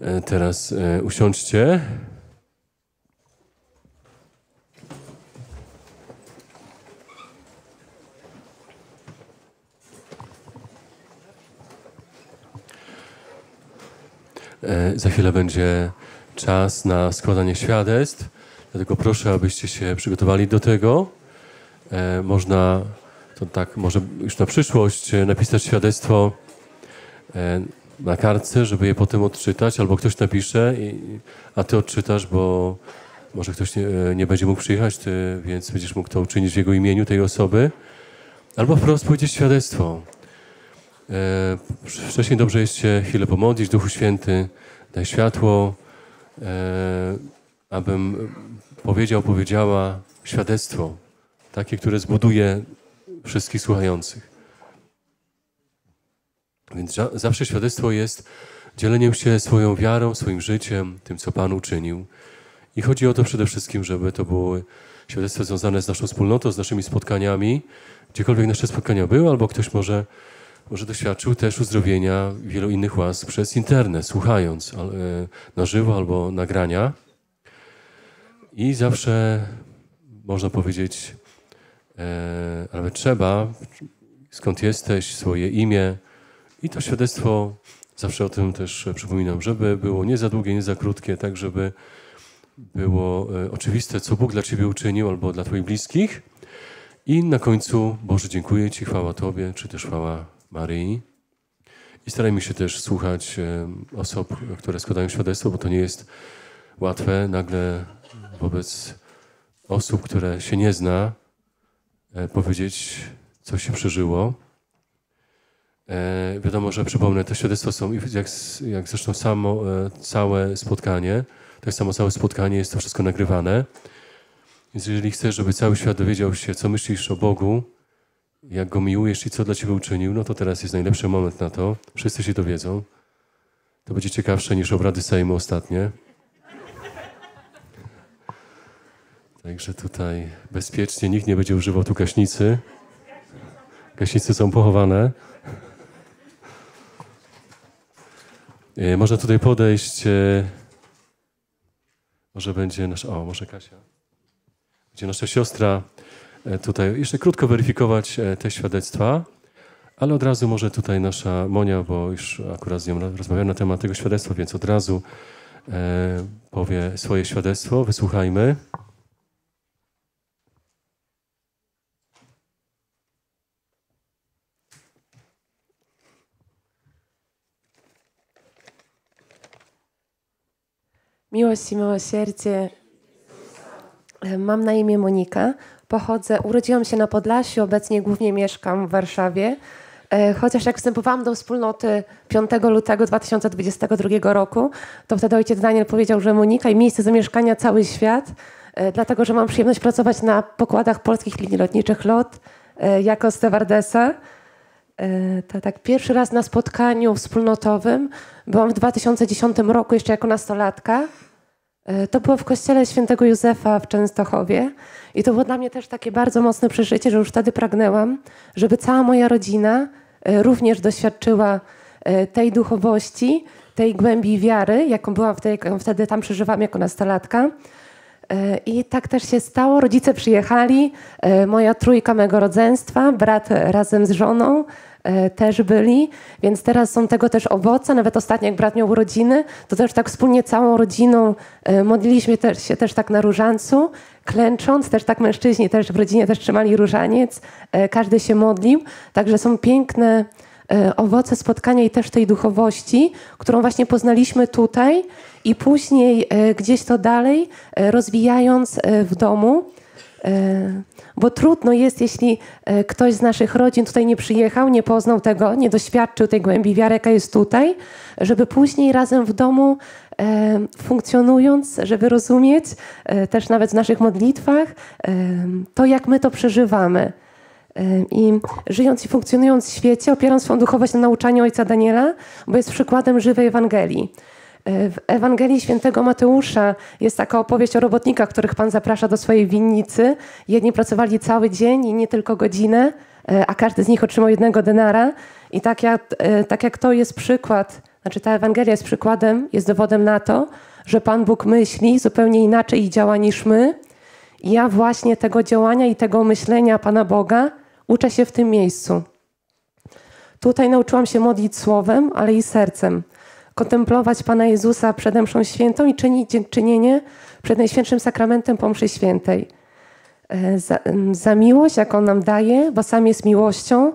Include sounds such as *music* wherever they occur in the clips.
E, teraz e, usiądźcie. E, za chwilę będzie czas na składanie świadectw, dlatego proszę, abyście się przygotowali do tego. Można, to tak, może już na przyszłość napisać świadectwo na kartce, żeby je potem odczytać, albo ktoś napisze, i, a ty odczytasz, bo może ktoś nie, nie, będzie mógł przyjechać, ty, więc będziesz mógł to uczynić w jego imieniu tej osoby. Albo wprost powiedzieć świadectwo. E, wcześniej dobrze jest się chwilę pomodlić, Duchu Święty, daj światło, e, abym powiedział, powiedziała świadectwo, takie, które zbuduje wszystkich słuchających. Więc zawsze świadectwo jest dzieleniem się swoją wiarą, swoim życiem, tym, co Pan uczynił. I chodzi o to przede wszystkim, żeby to było świadectwo związane z naszą wspólnotą, z naszymi spotkaniami, gdziekolwiek nasze spotkania były, albo ktoś może, może doświadczył też uzdrowienia wielu innych łask przez internet, słuchając e, na żywo albo nagrania. I zawsze można powiedzieć, e, ale trzeba, skąd jesteś, swoje imię, i to świadectwo, zawsze o tym też przypominam, żeby było nie za długie, nie za krótkie, tak żeby było e, oczywiste, co Bóg dla Ciebie uczynił albo dla Twoich bliskich. I na końcu, Boże, dziękuję Ci, chwała Tobie, czy też chwała Maryi. I starajmy się też słuchać e, osób, które składają świadectwo, bo to nie jest łatwe nagle wobec osób, które się nie zna, e, powiedzieć, co się przeżyło. E, wiadomo, że przypomnę, te świadectwa są, jak, jak zresztą samo e, całe spotkanie, tak samo całe spotkanie jest to wszystko nagrywane. Więc jeżeli chcesz, żeby cały świat dowiedział się, co myślisz o Bogu, jak Go miłujesz i co dla Ciebie uczynił, no to teraz jest najlepszy moment na to. Wszyscy się dowiedzą. To będzie ciekawsze niż obrady Sejmu ostatnie. Także tutaj bezpiecznie nikt nie będzie używał tu gaśnicy. Gaśnice są pochowane. E, można tutaj podejść. E, może będzie nasza. O, może Kasia. Będzie nasza siostra e, tutaj jeszcze krótko weryfikować te świadectwa, ale od razu może tutaj nasza Monia, bo już akurat z nią rozmawiamy na temat tego świadectwa, więc od razu powie swoje świadectwo. Wysłuchajmy. Miłość i miłosierdzie. Mam na imię Monika. Pochodzę, urodziłam się na Podlasiu, obecnie głównie mieszkam w Warszawie. E, chociaż jak wstępowałam do wspólnoty 5 lutego 2022 roku, to wtedy ojciec Daniel powiedział, że Monika i miejsce zamieszkania cały świat, e, dlatego że mam przyjemność pracować na pokładach polskich linii lotniczych LOT e, jako stewardesa. To tak pierwszy raz na spotkaniu wspólnotowym byłam w 2010 roku jeszcze jako nastolatka. E, to było w kościele świętego Józefa w Częstochowie i to było dla mnie też takie bardzo mocne przeżycie, że już wtedy pragnęłam, żeby cała moja rodzina e, również doświadczyła e, tej duchowości, tej głębi wiary, jaką byłam wtedy, jaką wtedy tam przeżywam jako nastolatka. I tak też się stało. Rodzice przyjechali, moja trójka mego rodzeństwa, brat razem z żoną, też byli, więc teraz są tego też owoce. Nawet ostatnio, jak brat miał urodziny, to też tak wspólnie całą rodziną e, modliliśmy też, się też tak na różańcu, klęcząc, też tak mężczyźni też w rodzinie też trzymali różaniec, e, każdy się modlił. Także są piękne owoce spotkania i też tej duchowości, którą właśnie poznaliśmy tutaj i później gdzieś to dalej rozwijając w domu. Bo trudno jest, jeśli e, ktoś z naszych rodzin tutaj nie przyjechał, nie poznał tego, nie doświadczył tej głębi wiary, jaka jest tutaj, żeby później razem w domu e, funkcjonując, żeby rozumieć, e, też nawet w naszych modlitwach, to jak my to przeżywamy. I żyjąc i funkcjonując w świecie, opieram swoją duchowość na nauczaniu ojca Daniela, bo jest przykładem żywej Ewangelii. W Ewangelii Świętego Mateusza jest taka opowieść o robotnikach, których Pan zaprasza do swojej winnicy. Jedni pracowali cały dzień, inni tylko godzinę, e, a każdy z nich otrzymał jednego denara. I tak jak, e, tak jak to jest przykład Znaczy ta Ewangelia jest przykładem, jest dowodem na to, że Pan Bóg myśli zupełnie inaczej i działa niż my. I ja właśnie tego działania i tego myślenia Pana Boga uczę się w tym miejscu. Tutaj nauczyłam się modlić słowem, ale i sercem. Kontemplować Pana Jezusa przed mszą świętą i czynić dziękczynienie przed Najświętszym Sakramentem po mszy świętej. E, za, za miłość, jaką nam daje, bo sam jest miłością,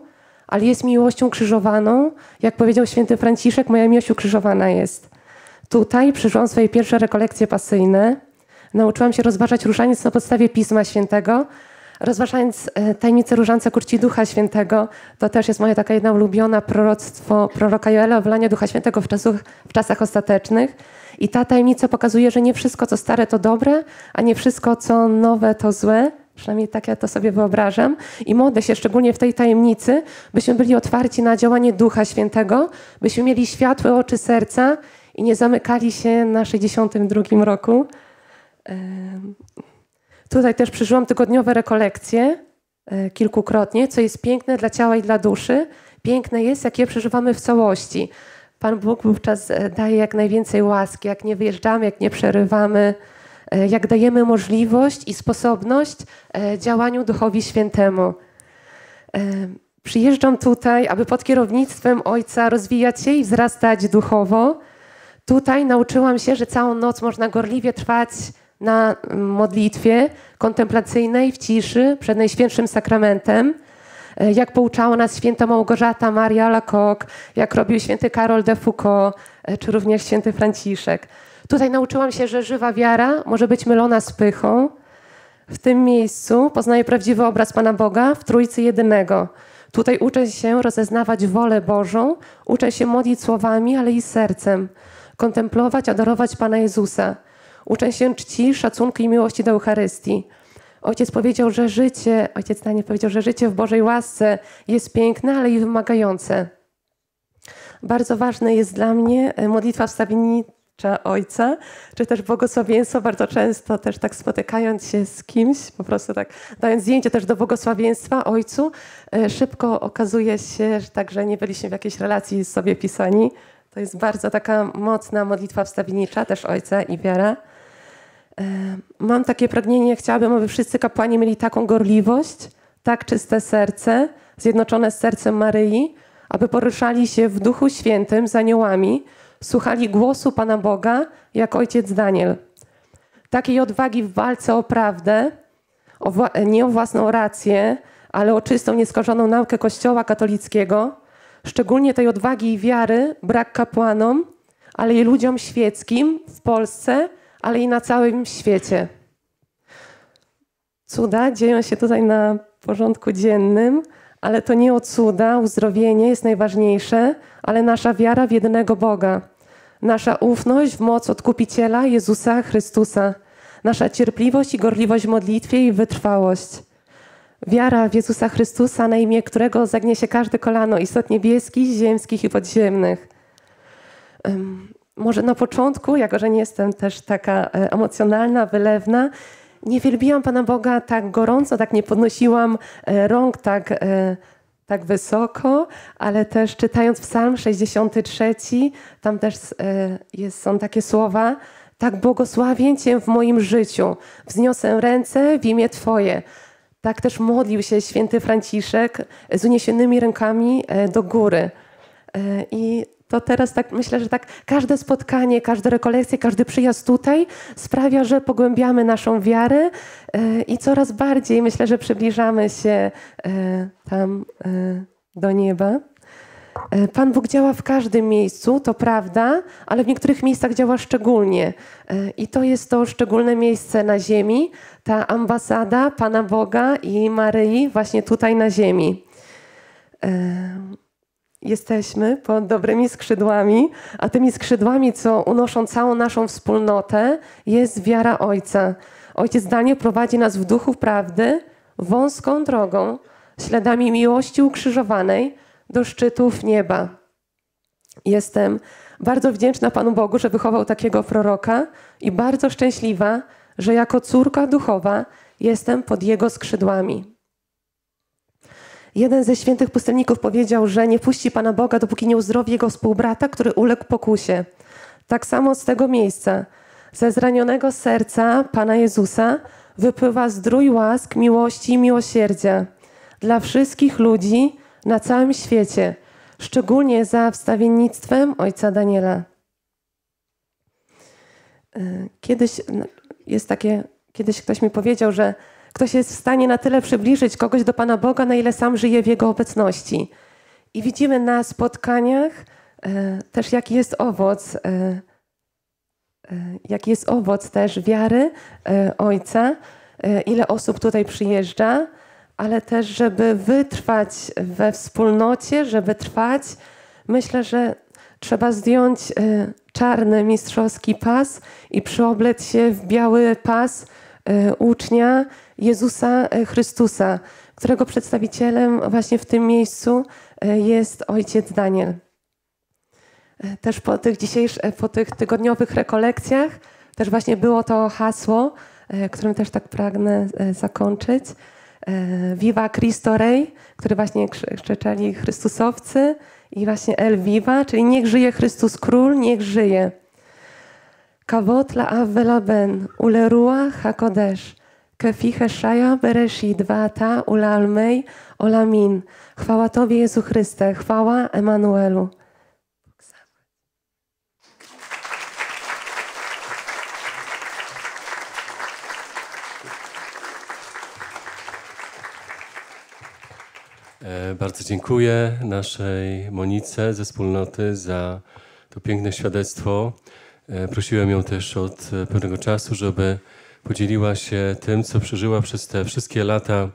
ale jest miłością krzyżowaną. Jak powiedział święty Franciszek, moja miłość ukrzyżowana jest. Tutaj przeżyłam swoje pierwsze rekolekcje pasyjne. Nauczyłam się rozważać różaniec na podstawie Pisma Świętego, rozważając e, tajemnicę różańca kurci Ducha Świętego. To też jest moja taka jedna ulubiona proroctwo proroka Joela o wylanie Ducha Świętego w, czasu, w czasach ostatecznych. I ta tajemnica pokazuje, że nie wszystko, co stare, to dobre, a nie wszystko, co nowe, to złe. Przynajmniej tak ja to sobie wyobrażam. I modlę się szczególnie w tej tajemnicy, byśmy byli otwarci na działanie Ducha Świętego, byśmy mieli światłe oczy serca i nie zamykali się na 62 roku. Tutaj też przeżyłam tygodniowe rekolekcje e, kilkukrotnie, co jest piękne dla ciała i dla duszy. Piękne jest, jak je przeżywamy w całości. Pan Bóg wówczas e, daje jak najwięcej łaski, jak nie wyjeżdżamy, jak nie przerywamy, e, jak dajemy możliwość i sposobność działaniu Duchowi Świętemu. Przyjeżdżam tutaj, aby pod kierownictwem Ojca rozwijać się i wzrastać duchowo. Tutaj nauczyłam się, że całą noc można gorliwie trwać na modlitwie kontemplacyjnej w ciszy przed Najświętszym Sakramentem, e, jak pouczała nas święta Małgorzata Maria Lacoque, jak robił święty Karol de Foucault, e, czy również święty Franciszek. Tutaj nauczyłam się, że żywa wiara może być mylona z pychą. W tym miejscu poznaję prawdziwy obraz Pana Boga w Trójcy Jedynego. Tutaj uczę się rozeznawać wolę Bożą, uczę się modlić słowami, ale i sercem, kontemplować, adorować Pana Jezusa. Uczę się czci, szacunku i miłości do Eucharystii. Ojciec powiedział, że życie, ojciec Daniel powiedział, że życie w Bożej łasce jest piękne, ale i wymagające. Bardzo ważne jest dla mnie e, modlitwa wstawiennicza Ojca, czy też błogosławieństwo. Bardzo często też tak spotykając się z kimś, po prostu tak dając zdjęcie też do błogosławieństwa Ojcu, e, szybko okazuje się, że także nie byliśmy w jakiejś relacji sobie pisani. To jest bardzo taka mocna modlitwa wstawiennicza też Ojca i wiara. Mam takie pragnienie, chciałabym, aby wszyscy kapłani mieli taką gorliwość, tak czyste serce, zjednoczone z sercem Maryi, aby poruszali się w Duchu Świętym z aniołami, słuchali głosu Pana Boga, jak ojciec Daniel. Takiej odwagi w walce o prawdę, o nie o własną rację, ale o czystą, nieskorzoną naukę Kościoła katolickiego, szczególnie tej odwagi i wiary brak kapłanom, ale i ludziom świeckim w Polsce, ale i na całym świecie. Cuda dzieją się tutaj na porządku dziennym, ale to nie o cuda, uzdrowienie jest najważniejsze, ale nasza wiara w jednego Boga, nasza ufność w moc odkupiciela Jezusa Chrystusa, nasza cierpliwość i gorliwość w modlitwie i wytrwałość. Wiara w Jezusa Chrystusa, na imię którego zagnie się każde kolano istot niebieskich, ziemskich i podziemnych może na początku, jako że nie jestem też taka e, emocjonalna, wylewna, nie wielbiłam Pana Boga tak gorąco, tak nie podnosiłam e, rąk tak, e, tak wysoko, ale też czytając Psalm 63, tam też jest, są takie słowa, tak błogosławię Cię w moim życiu, wzniosę ręce w imię Twoje. Tak też modlił się święty Franciszek z uniesionymi rękami do góry. I to teraz tak myślę, że tak każde spotkanie, każde rekolekcje, każdy przyjazd tutaj sprawia, że pogłębiamy naszą wiarę e, i coraz bardziej myślę, że przybliżamy się e, tam e, do nieba. Pan Bóg działa w każdym miejscu, to prawda, ale w niektórych miejscach działa szczególnie. I to jest to szczególne miejsce na ziemi, ta ambasada Pana Boga i Maryi właśnie tutaj na ziemi jesteśmy pod dobrymi skrzydłami, a tymi skrzydłami, co unoszą całą naszą wspólnotę, jest wiara Ojca. Ojciec Daniel prowadzi nas w duchu prawdy, wąską drogą, śladami miłości ukrzyżowanej do szczytów nieba. Jestem bardzo wdzięczna Panu Bogu, że wychował takiego proroka i bardzo szczęśliwa, że jako córka duchowa jestem pod jego skrzydłami. Jeden ze świętych pustelników powiedział, że nie puści Pana Boga, dopóki nie uzdrowi jego współbrata, który uległ pokusie. Tak samo z tego miejsca. Ze zranionego serca Pana Jezusa wypływa zdrój łask, miłości i miłosierdzia dla wszystkich ludzi na całym świecie, szczególnie za wstawiennictwem ojca Daniela. Y, kiedyś jest takie, kiedyś ktoś mi powiedział, że ktoś jest w stanie na tyle przybliżyć kogoś do Pana Boga, na ile sam żyje w Jego obecności. I widzimy na spotkaniach e, też, jaki jest owoc, e, e, jaki jest owoc też wiary Ojca, ile osób tutaj przyjeżdża, ale też, żeby wytrwać we wspólnocie, żeby trwać, myślę, że trzeba zdjąć czarny mistrzowski pas i przyoblec się w biały pas ucznia Jezusa e, Chrystusa, którego przedstawicielem właśnie w tym miejscu e, jest ojciec Daniel. E, też po tych dzisiejszych, po tych tygodniowych rekolekcjach też właśnie było to hasło, którym też tak pragnę zakończyć. Viva Cristo Rey, który właśnie krzyczeli Chrystusowcy i właśnie El Viva, czyli niech żyje Chrystus Król, niech żyje. Kawot la ben, ulerua hakodesh. Kefi Heshaja Bereshit Vata Ulalmei Olamin. Chwała Tobie, Jezu Chryste, chwała Emanuelu. E, bardzo dziękuję naszej Monice ze wspólnoty za to piękne świadectwo. E, prosiłem ją też od pewnego czasu, żeby podzieliła się tym, co przeżyła przez te wszystkie lata,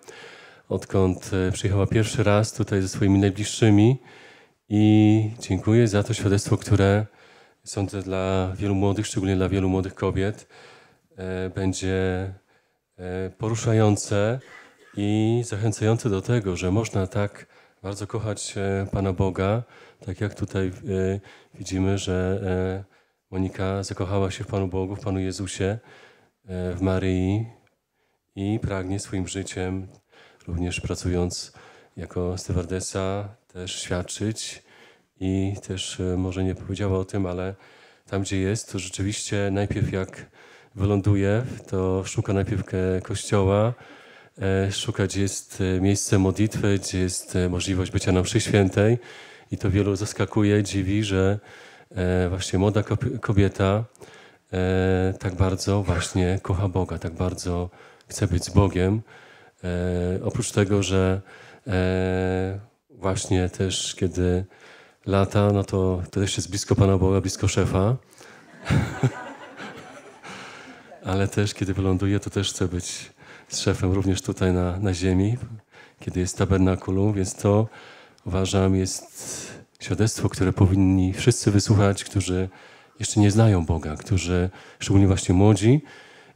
odkąd e, przyjechała pierwszy raz tutaj ze swoimi najbliższymi. I dziękuję za to świadectwo, które sądzę dla wielu młodych, szczególnie dla wielu młodych kobiet, e, będzie e, poruszające i zachęcające do tego, że można tak bardzo kochać Pana Boga, tak jak tutaj widzimy, że Monika zakochała się w Panu Bogu, w Panu Jezusie w Maryi i pragnie swoim życiem, również pracując jako stewardesa, też świadczyć i też e, może nie powiedziała o tym, ale tam gdzie jest, to rzeczywiście najpierw jak wyląduje, to szuka najpierw kościoła, e, szuka gdzie jest e, miejsce modlitwy, gdzie jest możliwość bycia na mszy świętej i to wielu zaskakuje, dziwi, że właśnie młoda kobieta e, tak bardzo właśnie kocha Boga, tak bardzo chce być z Bogiem. E, oprócz tego, że e, właśnie też kiedy lata, no to, to też jest blisko Pana Boga, blisko szefa. *laughs* Ale też kiedy wyląduje, to też chce być z szefem również tutaj na, na ziemi, kiedy jest tabernakulum, więc to uważam jest świadectwo, które powinni wszyscy wysłuchać, którzy jeszcze nie znają Boga, którzy, szczególnie właśnie młodzi,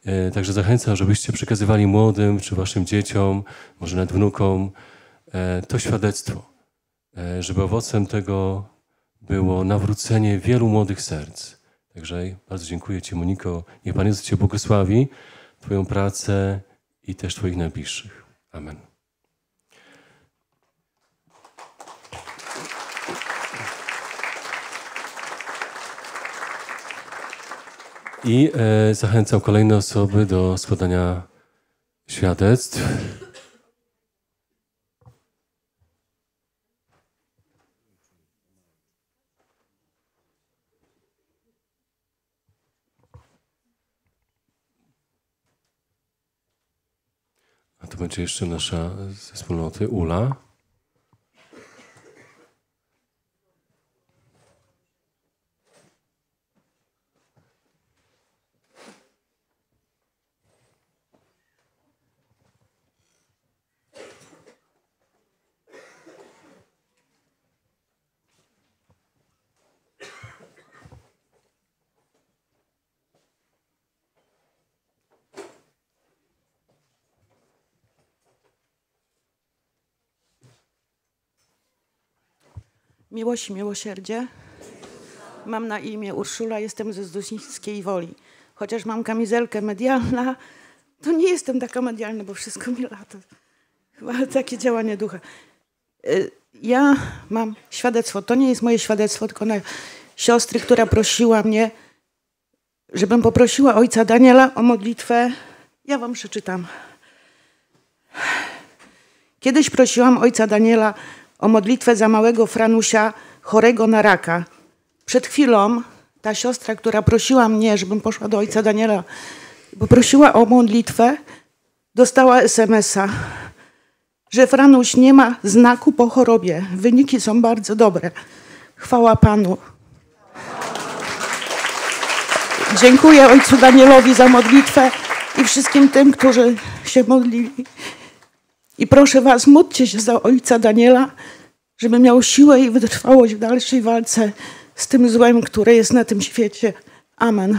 e, Także zachęcam, żebyście przekazywali młodym czy waszym dzieciom, może nawet wnukom, e, to świadectwo, e, żeby owocem tego było nawrócenie wielu młodych serc. Także bardzo dziękuję Ci, Moniko. Niech Pan Jezus Cię błogosławi, Twoją pracę i też Twoich najbliższych. Amen. I e, zachęcam kolejne osoby do składania świadectw. A to będzie jeszcze nasza ze wspólnoty Ula. Miłość, miłosierdzie. Mam na imię Urszula, jestem ze Zdusińskiej Woli. Chociaż mam kamizelkę medialna, to nie jestem taka medialna, bo wszystko mi lata. Chyba takie działanie ducha. Y, Ja mam świadectwo. To nie jest moje świadectwo, tylko na siostry, która prosiła mnie, żebym poprosiła ojca Daniela o modlitwę. Ja wam przeczytam. Kiedyś prosiłam ojca Daniela o modlitwę za małego Franusia chorego na raka. Przed chwilą ta siostra, która prosiła mnie, żebym poszła do ojca Daniela, bo prosiła o modlitwę, dostała SMS-a, że Franuś nie ma znaku po chorobie. Wyniki są bardzo dobre. Chwała Panu. Dziękuję ojcu Danielowi za modlitwę i wszystkim tym, którzy się modlili. I proszę was, módlcie się za ojca Daniela, żeby miał siłę i wytrwałość w dalszej walce z tym złem, które jest na tym świecie. Amen.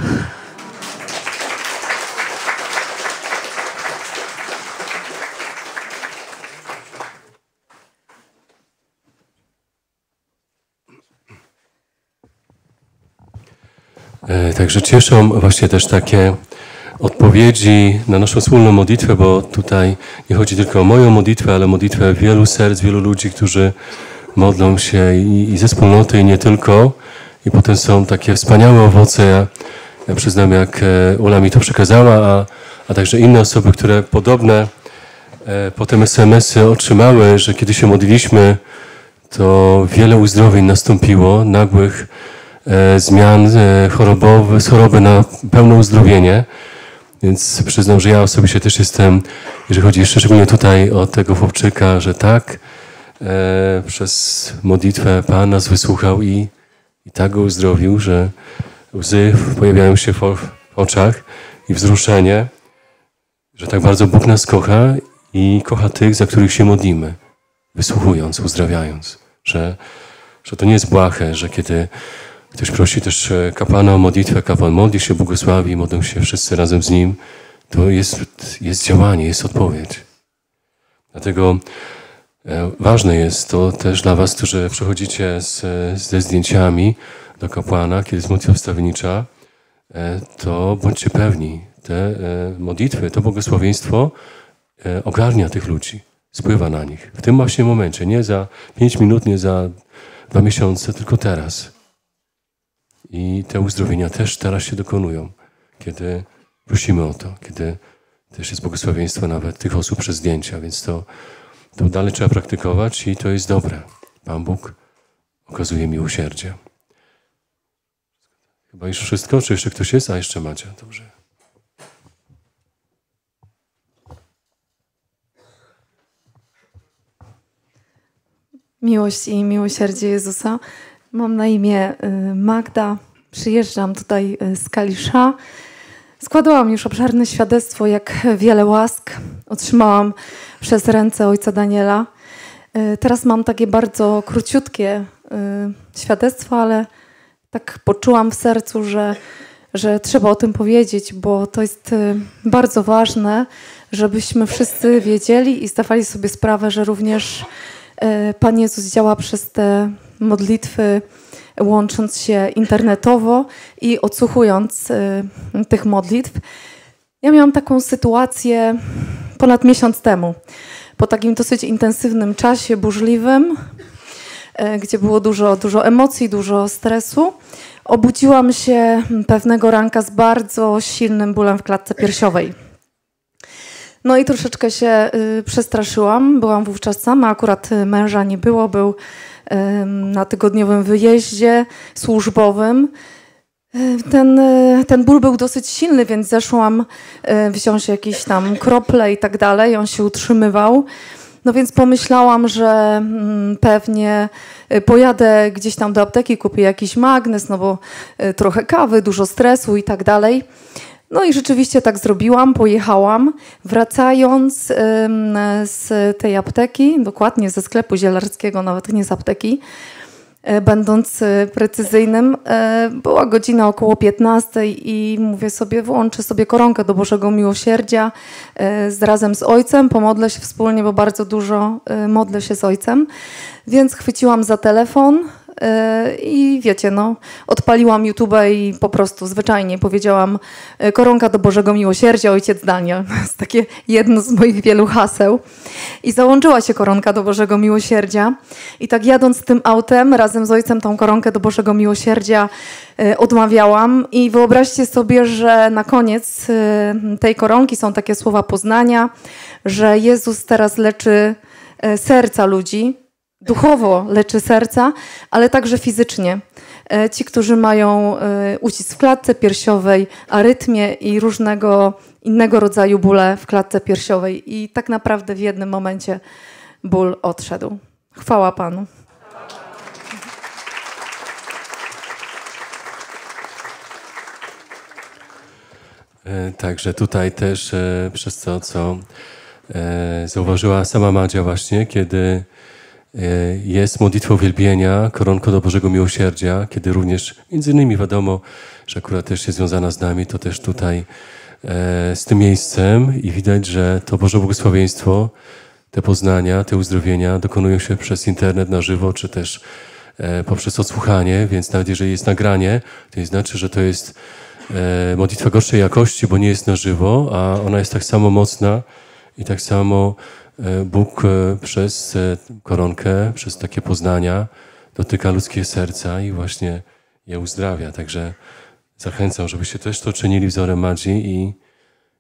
E, Także cieszą właśnie też takie odpowiedzi na naszą wspólną modlitwę, bo tutaj nie chodzi tylko o moją modlitwę, ale modlitwę wielu serc, wielu ludzi, którzy modlą się i, i ze wspólnoty, i nie tylko. I potem są takie wspaniałe owoce. Ja, ja przyznam, jak e, Ula mi to przekazała, a, a także inne osoby, które podobne e, potem SMS-y otrzymały, że kiedy się modliliśmy, to wiele uzdrowień nastąpiło, nagłych e, zmian e, chorobowych, z choroby na pełne uzdrowienie. Więc przyznam, że ja osobiście też jestem, jeżeli chodzi szczególnie tutaj o tego chłopczyka, że tak, e, przez modlitwę Pan nas wysłuchał i, i tak go uzdrowił, że łzy pojawiają się w, oczach i wzruszenie, że tak bardzo Bóg nas kocha i kocha tych, za których się modlimy, wysłuchując, uzdrawiając, że, że to nie jest błahe, że kiedy Ktoś prosi też e, kapłana o modlitwę, kapłan modli się, błogosławi, modlą się wszyscy razem z nim. To jest, jest działanie, jest odpowiedź. Dlatego e, ważne jest to też dla was, którzy przychodzicie z, ze zdjęciami do kapłana, kiedy jest modlitwa e, to bądźcie pewni, te modlitwy, to błogosławieństwo ogarnia tych ludzi, spływa na nich. W tym właśnie momencie, nie za pięć minut, nie za dwa miesiące, tylko teraz. I te uzdrowienia też teraz się dokonują, kiedy prosimy o to, kiedy też jest błogosławieństwo nawet tych osób przez zdjęcia, więc to, to dalej trzeba praktykować i to jest dobre. Pan Bóg okazuje miłosierdzie. Chyba już wszystko? Czy jeszcze ktoś jest? A jeszcze macie. Dobrze. Miłość i miłosierdzie Jezusa. Mam na imię y, Magda. Przyjeżdżam tutaj y, z Kalisza. Składałam już obszerne świadectwo, jak wiele łask otrzymałam przez ręce ojca Daniela. Y, Teraz mam takie bardzo króciutkie świadectwo, ale tak poczułam w sercu, że, że trzeba o tym powiedzieć, bo to jest bardzo ważne, żebyśmy wszyscy wiedzieli i zdawali sobie sprawę, że również Pan Jezus działa przez te modlitwy, łącząc się internetowo i odsłuchując y, tych modlitw. Ja miałam taką sytuację ponad miesiąc temu. Po takim dosyć intensywnym czasie, burzliwym, e, gdzie było dużo, dużo emocji, dużo stresu. Obudziłam się pewnego ranka z bardzo silnym bólem w klatce piersiowej. No i troszeczkę się y, przestraszyłam. Byłam wówczas sama, akurat y, męża nie było, był na tygodniowym wyjeździe służbowym. Y, Ten, y, ten ból był dosyć silny, więc zeszłam y, wziąć jakieś tam krople i tak dalej. On się utrzymywał. No więc pomyślałam, że mm, pewnie pojadę gdzieś tam do apteki, kupię jakiś magnes, no bo trochę kawy, dużo stresu i tak dalej. No i rzeczywiście tak zrobiłam, pojechałam. Wracając z tej apteki, dokładnie ze sklepu zielarskiego, nawet nie z apteki, e, będąc e, precyzyjnym, e, była godzina około 15 i mówię sobie, włączę sobie koronkę do Bożego Miłosierdzia razem z Ojcem, pomodlę się wspólnie, bo bardzo dużo modlę się z Ojcem. Więc chwyciłam za telefon, i wiecie, no, odpaliłam YouTube i po prostu zwyczajnie powiedziałam e, koronka do Bożego Miłosierdzia, Ojciec Daniel. *laughs* To jest takie jedno z moich wielu haseł. I załączyła się koronka do Bożego Miłosierdzia. I tak jadąc tym autem, razem z Ojcem tą koronkę do Bożego Miłosierdzia e, odmawiałam. I wyobraźcie sobie, że na koniec tej koronki są takie słowa poznania, że Jezus teraz leczy serca ludzi, duchowo leczy serca, ale także fizycznie. E, ci, którzy mają e, ucisk w klatce piersiowej, arytmię i różnego innego rodzaju bóle w klatce piersiowej. I tak naprawdę w jednym momencie ból odszedł. Chwała Panu. E, także tutaj też przez to, co zauważyła sama Madzia właśnie, kiedy jest modlitwa uwielbienia, koronko do Bożego Miłosierdzia, kiedy również, między innymi wiadomo, że akurat też jest związana z nami, to też tutaj e, z tym miejscem i widać, że to Boże błogosławieństwo, te poznania, te uzdrowienia dokonują się przez internet na żywo, czy też e, poprzez odsłuchanie, więc nawet jeżeli jest nagranie, to nie znaczy, że to jest modlitwa gorszej jakości, bo nie jest na żywo, a ona jest tak samo mocna i tak samo E, Bóg e, przez e, koronkę, przez takie poznania dotyka ludzkie serca i właśnie je uzdrawia. Także zachęcam, żebyście też to czynili wzorem Madzi i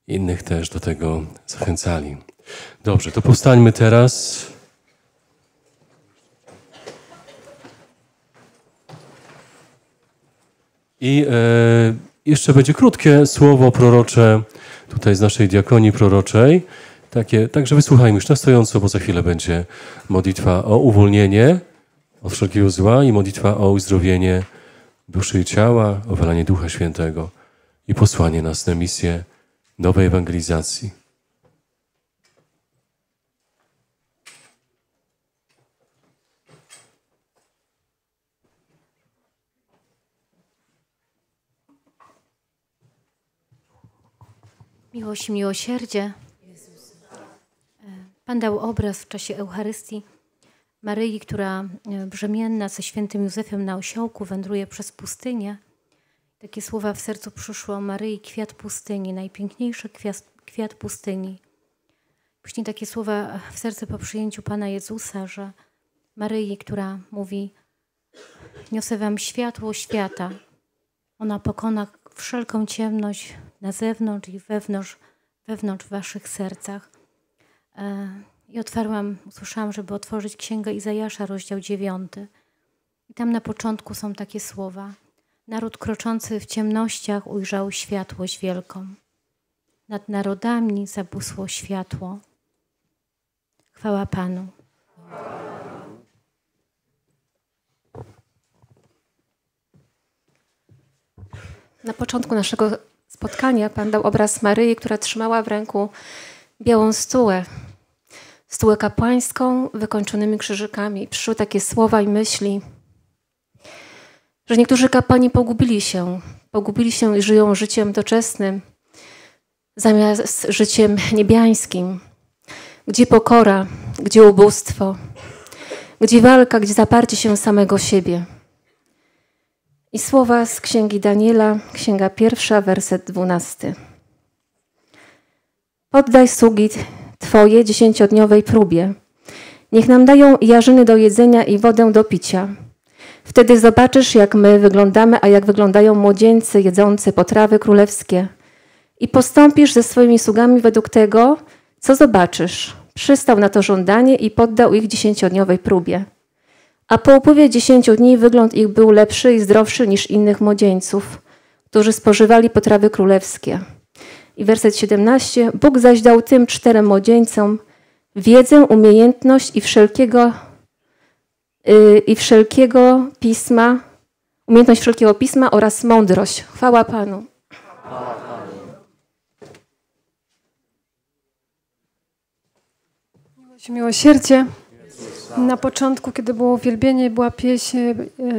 innych też do tego zachęcali. Dobrze, to powstańmy teraz. I e, jeszcze będzie krótkie słowo prorocze tutaj z naszej diakonii proroczej. Takie, także wysłuchajmy już na stojąco, bo za chwilę będzie modlitwa o uwolnienie od wszelkiego zła i modlitwa o uzdrowienie duszy i ciała, o wylanie Ducha Świętego i posłanie nas na misję nowej ewangelizacji. Miłość, miłosierdzie Pan dał obraz w czasie Eucharystii Maryi, która e, brzemienna ze świętym Józefem na osiołku wędruje przez pustynię. Takie słowa w sercu przyszło Maryi, kwiat pustyni, najpiękniejszy kwiat, kwiat pustyni. Później takie słowa w serce po przyjęciu Pana Jezusa, że Maryi, która mówi, niosę wam światło świata. Ona pokona wszelką ciemność na zewnątrz i wewnątrz, wewnątrz waszych sercach. E, I otwarłam, usłyszałam, żeby otworzyć Księgę Izajasza, rozdział 9. I tam na początku są takie słowa. Naród kroczący w ciemnościach ujrzał światłość wielką. Nad narodami zabłysło światło. Chwała Panu. Na początku naszego spotkania Pan dał obraz Maryi, która trzymała w ręku białą stułę, stułę kapłańską wykończonymi krzyżykami. Przyszły takie słowa i myśli, że niektórzy kapłani pogubili się, pogubili się i żyją życiem doczesnym, zamiast życiem niebiańskim, gdzie pokora, gdzie ubóstwo, gdzie walka, gdzie zaparcie się samego siebie. I słowa z księgi Daniela, księga pierwsza, werset dwunasty. Poddaj sługi Twoje dziesięciodniowej próbie. Niech nam dają jarzyny do jedzenia i wodę do picia. Wtedy zobaczysz, jak my wyglądamy, a jak wyglądają młodzieńcy jedzący potrawy królewskie. I postąpisz ze swoimi sługami według tego, co zobaczysz. Przystał na to żądanie i poddał ich dziesięciodniowej próbie. A po upływie dziesięciu dni wygląd ich był lepszy i zdrowszy niż innych młodzieńców, którzy spożywali potrawy królewskie. I werset 17. Bóg zaś dał tym czterem młodzieńcom wiedzę, umiejętność i wszelkiego, yy, i wszelkiego pisma, umiejętność wszelkiego pisma oraz mądrość. Chwała Panu. Miłość, miłosierdzie. Na początku, kiedy było uwielbienie, była pieśń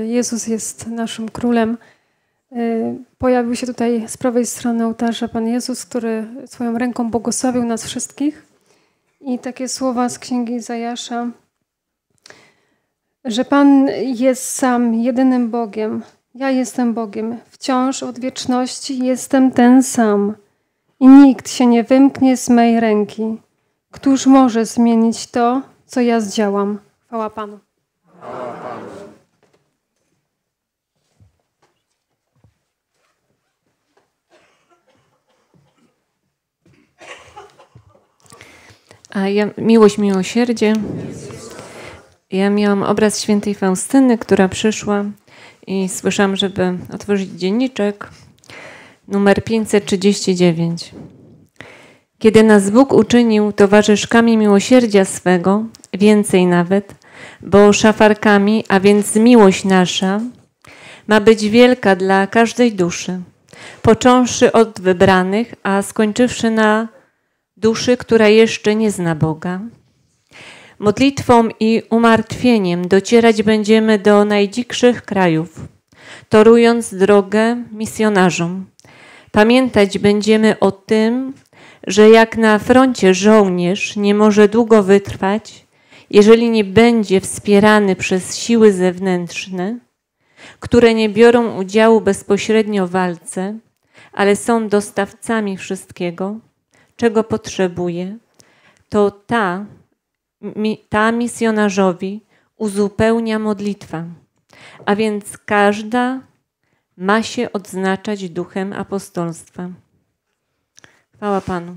Jezus jest naszym królem. Y, pojawił się tutaj z prawej strony ołtarza Pan Jezus, który swoją ręką błogosławił nas wszystkich. I takie słowa z księgi Zajasza. że Pan jest sam, jedynym Bogiem. Ja jestem Bogiem. Wciąż od wieczności jestem ten sam. I nikt się nie wymknie z mej ręki. Któż może zmienić to, co ja zdziałam? Chwała Panu. A ja, miłość, miłosierdzie. Ja miałam obraz świętej Faustyny, która przyszła i słyszałam, żeby otworzyć dzienniczek numer 539. Kiedy nas Bóg uczynił towarzyszkami miłosierdzia swego, więcej nawet, bo szafarkami, a więc miłość nasza, ma być wielka dla każdej duszy, począwszy od wybranych, a skończywszy na duszy, która jeszcze nie zna Boga. Modlitwą i umartwieniem docierać będziemy do najdzikszych krajów, torując drogę misjonarzom. Pamiętać będziemy o tym, że jak na froncie żołnierz nie może długo wytrwać, jeżeli nie będzie wspierany przez siły zewnętrzne, które nie biorą udziału bezpośrednio w walce, ale są dostawcami wszystkiego, czego potrzebuje, to ta, ta misjonarzowi uzupełnia modlitwa. A więc każda ma się odznaczać duchem apostolstwa. Chwała Panu.